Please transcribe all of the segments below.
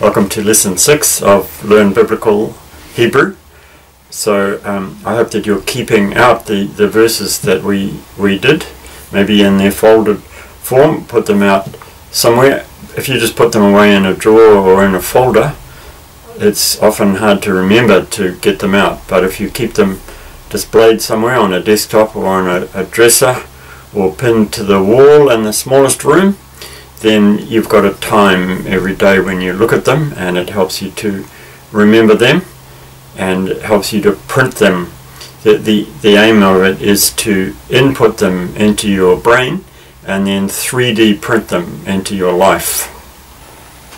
Welcome to lesson six of Learn Biblical Hebrew. So um, I hope that you're keeping out the, the verses that we, we did, maybe in their folded form, put them out somewhere. If you just put them away in a drawer or in a folder, it's often hard to remember to get them out. But if you keep them displayed somewhere on a desktop or on a, a dresser or pinned to the wall in the smallest room, then you've got a time every day when you look at them and it helps you to remember them and it helps you to print them. The, the, the aim of it is to input them into your brain and then 3D print them into your life.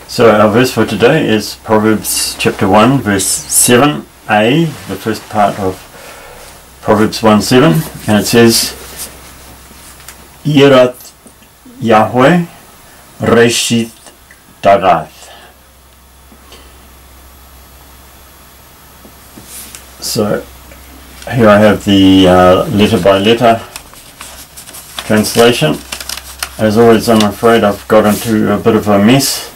So our verse for today is Proverbs chapter 1 verse 7a, the first part of Proverbs 1 7, and it says, Yirat Yahweh Reshit Darath. So here I have the uh, letter by letter translation. As always, I'm afraid I've got into a bit of a mess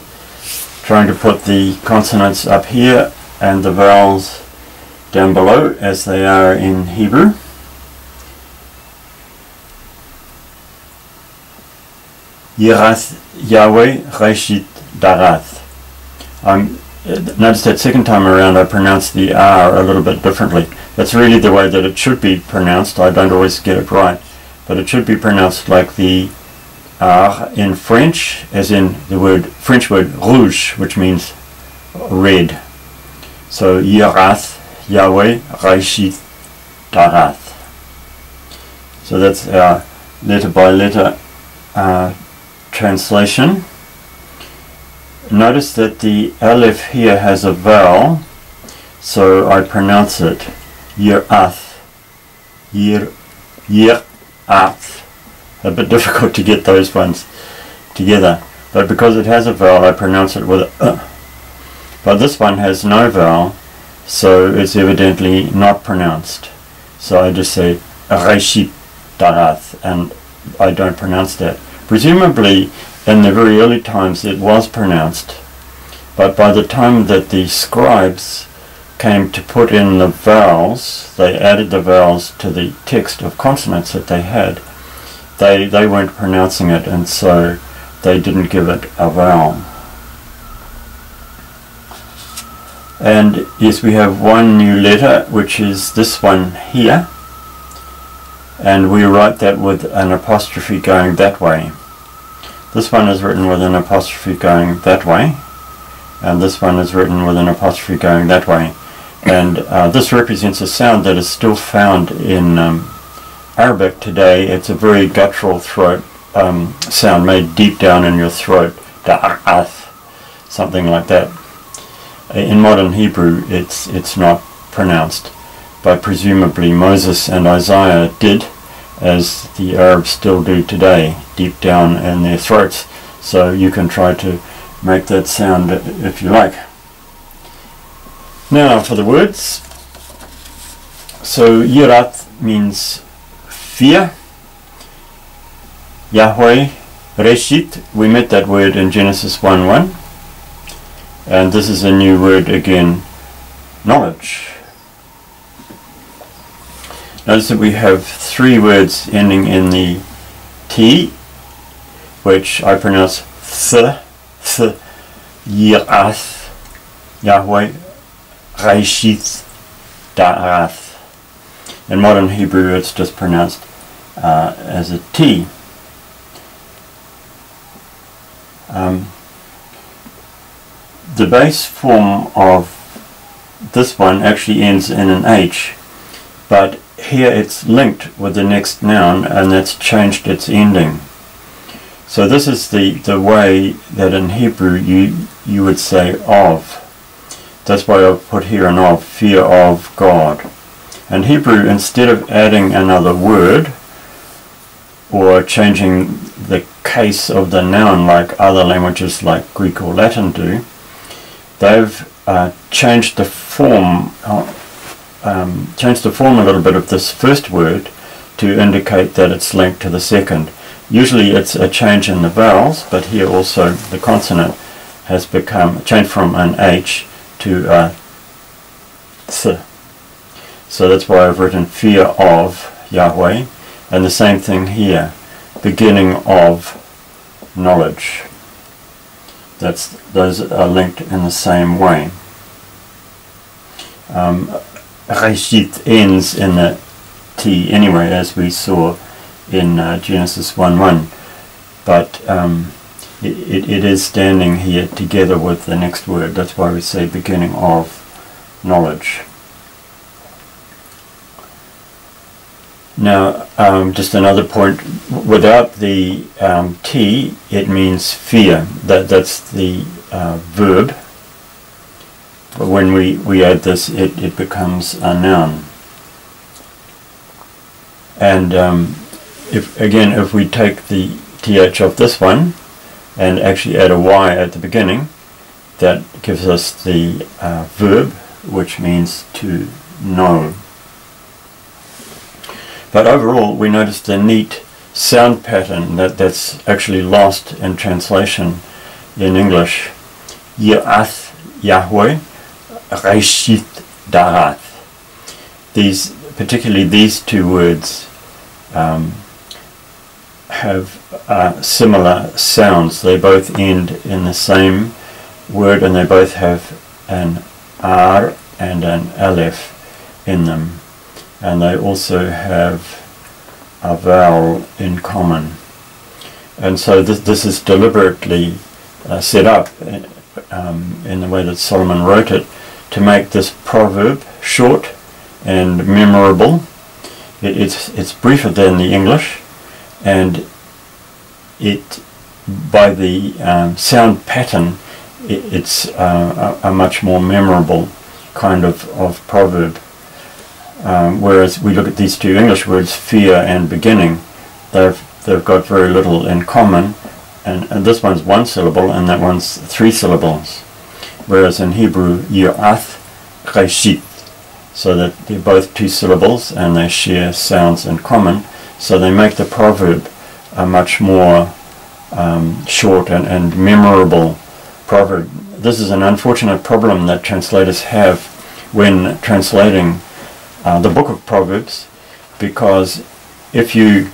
trying to put the consonants up here and the vowels down below as they are in Hebrew. Yirath Yahweh Reshit Darath. Um, notice that second time around I pronounced the R a little bit differently. That's really the way that it should be pronounced. I don't always get it right. But it should be pronounced like the R in French, as in the word French word rouge, which means red. So Yirath Yahweh Reshit Darath. So that's our letter by letter uh, translation. Notice that the aleph here has a vowel, so I pronounce it yirath, yir, yirath. A bit difficult to get those ones together, but because it has a vowel, I pronounce it with a uh. But this one has no vowel, so it's evidently not pronounced. So I just say reshit darath, and I don't pronounce that. Presumably, in the very early times it was pronounced, but by the time that the scribes came to put in the vowels, they added the vowels to the text of consonants that they had, they, they weren't pronouncing it, and so they didn't give it a vowel. And yes, we have one new letter, which is this one here and we write that with an apostrophe going that way. This one is written with an apostrophe going that way, and this one is written with an apostrophe going that way. And uh, this represents a sound that is still found in um, Arabic today. It's a very guttural throat um, sound made deep down in your throat, da'ath, something like that. In modern Hebrew, it's, it's not pronounced but presumably Moses and Isaiah did, as the Arabs still do today, deep down in their throats. So you can try to make that sound if you like. Now for the words. So Yirat means fear. Yahweh, Reshit, we met that word in Genesis 1.1. And this is a new word again, knowledge. Notice that we have three words ending in the T, which I pronounce th, th, yirath, Yahweh, Reshith, Da'ath. In modern Hebrew it's just pronounced uh, as a T. Um, the base form of this one actually ends in an H, but here it's linked with the next noun and that's changed its ending. So this is the, the way that in Hebrew you, you would say of. That's why I've put here an of, fear of God. And Hebrew, instead of adding another word or changing the case of the noun like other languages like Greek or Latin do, they've uh, changed the form uh, um, change the form a little bit of this first word to indicate that it's linked to the second. Usually it's a change in the vowels, but here also the consonant has become changed from an H to a th. So that's why I've written fear of Yahweh. And the same thing here, beginning of knowledge. That's those are linked in the same way. Um, Reshit ends in the T anyway, as we saw in uh, Genesis 1:1, but um, it, it, it is standing here together with the next word. That's why we say beginning of knowledge. Now, um, just another point. Without the um, T, it means fear. That that's the uh, verb. But when we, we add this, it, it becomes a noun. And um, if again, if we take the th of this one and actually add a y at the beginning, that gives us the uh, verb, which means to know. But overall, we notice a neat sound pattern that, that's actually lost in translation in English. Ya'ath Yahweh, Reshit Darath. These, particularly these two words, um, have uh, similar sounds. They both end in the same word and they both have an R and an Aleph in them and they also have a vowel in common. And so this, this is deliberately uh, set up um, in the way that Solomon wrote it to make this proverb short and memorable. It, it's, it's briefer than the English and it by the um, sound pattern it, it's uh, a, a much more memorable kind of, of proverb. Um, whereas we look at these two English words, fear and beginning, they've, they've got very little in common, and, and this one's one syllable and that one's three syllables. Whereas in Hebrew, Ya'ath Reshit, so that they're both two syllables and they share sounds in common, so they make the proverb a much more um, short and, and memorable proverb. This is an unfortunate problem that translators have when translating uh, the book of Proverbs because if you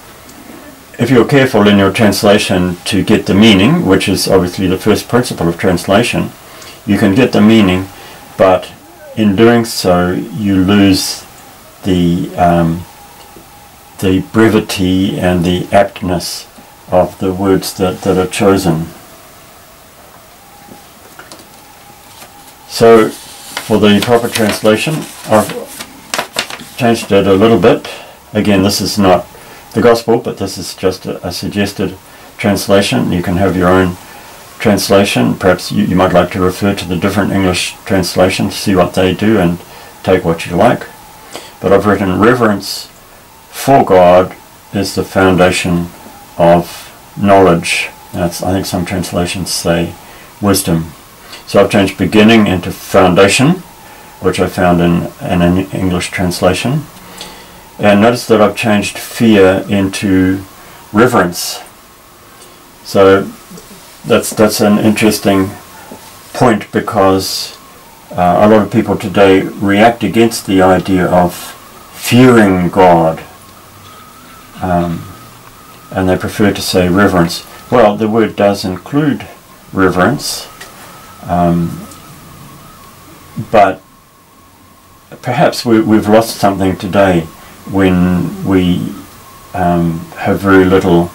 if you're careful in your translation to get the meaning, which is obviously the first principle of translation, you can get the meaning, but in doing so you lose the um, the brevity and the aptness of the words that, that are chosen. So for the proper translation, I've changed it a little bit. Again, this is not the gospel, but this is just a, a suggested translation. You can have your own translation. Perhaps you, you might like to refer to the different English translations, see what they do, and take what you like. But I've written reverence for God is the foundation of knowledge. That's, I think some translations say wisdom. So I've changed beginning into foundation which I found in, in an English translation. And notice that I've changed fear into reverence. So that's that's an interesting point because uh, a lot of people today react against the idea of fearing God, um, and they prefer to say reverence. Well, the word does include reverence, um, but perhaps we, we've lost something today when we um, have very little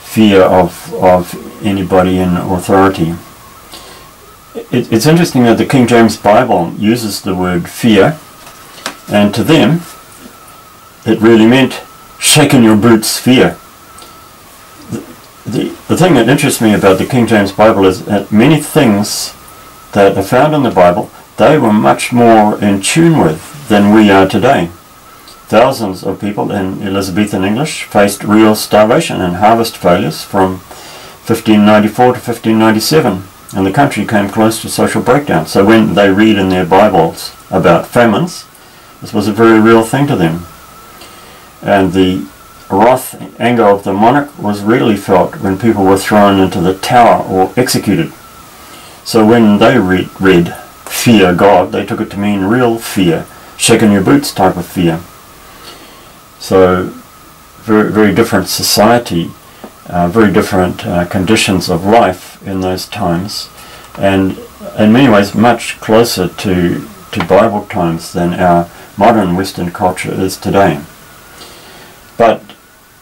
fear of, of anybody in authority. It, it's interesting that the King James Bible uses the word fear, and to them, it really meant shaking your boots fear. The, the, the thing that interests me about the King James Bible is that many things that are found in the Bible they were much more in tune with than we are today. Thousands of people in Elizabethan English faced real starvation and harvest failures from 1594 to 1597, and the country came close to social breakdown. So when they read in their Bibles about famines, this was a very real thing to them. And the wrath, anger of the monarch was really felt when people were thrown into the tower or executed. So when they read, read fear God, they took it to mean real fear, shaking your boots type of fear. So very, very different society, uh, very different uh, conditions of life in those times, and in many ways much closer to, to Bible times than our modern Western culture is today. But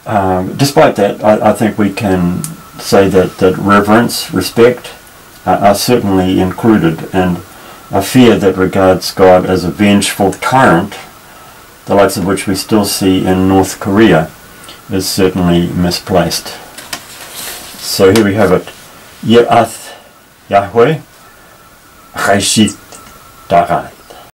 um, despite that, I, I, think we can say that, that reverence, respect uh, are certainly included, and a fear that regards God as a vengeful tyrant, the likes of which we still see in North Korea, is certainly misplaced. So here we have it. Yerath Yahweh Reshit Darai.